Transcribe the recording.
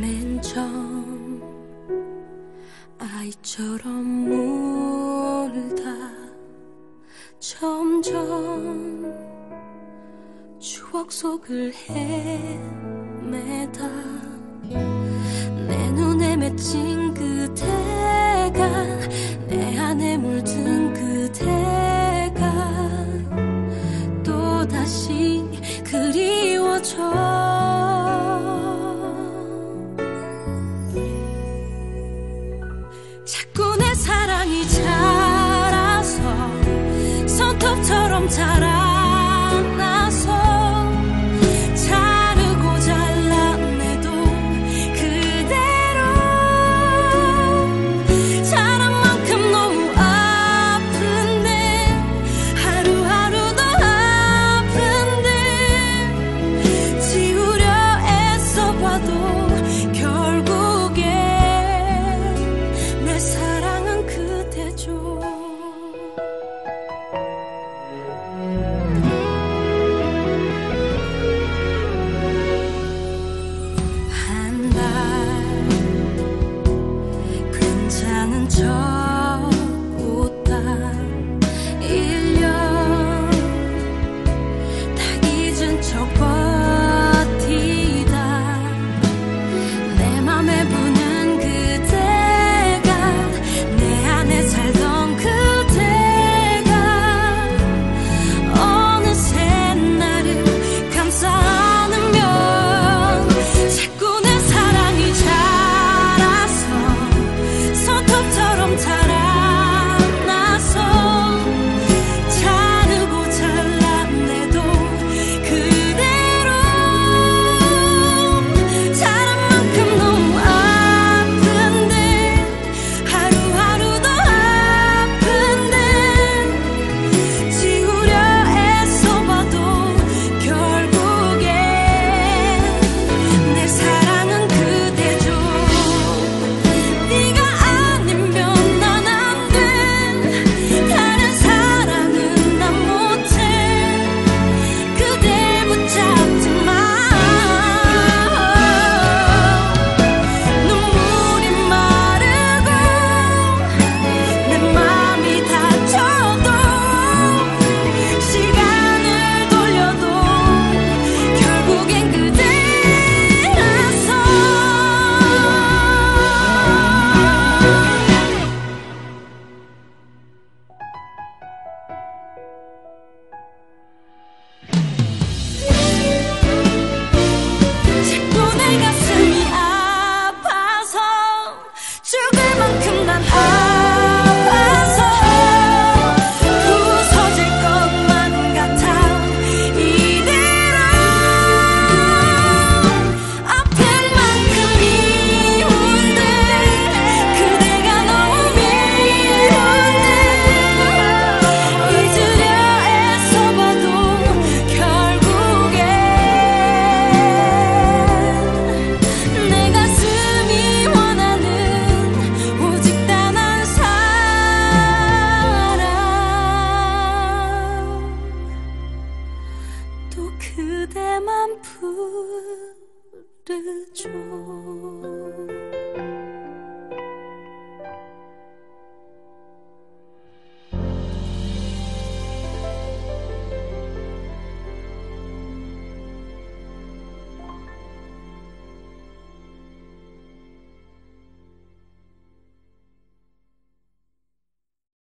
맨 처음 아이처럼 울다 점점 추억 속을 헤매다. 내 눈에 맺힌 그대가 내 안에 물든 그대가 또다시 그리워져. 것처럼 자라. 그대만 부르죠.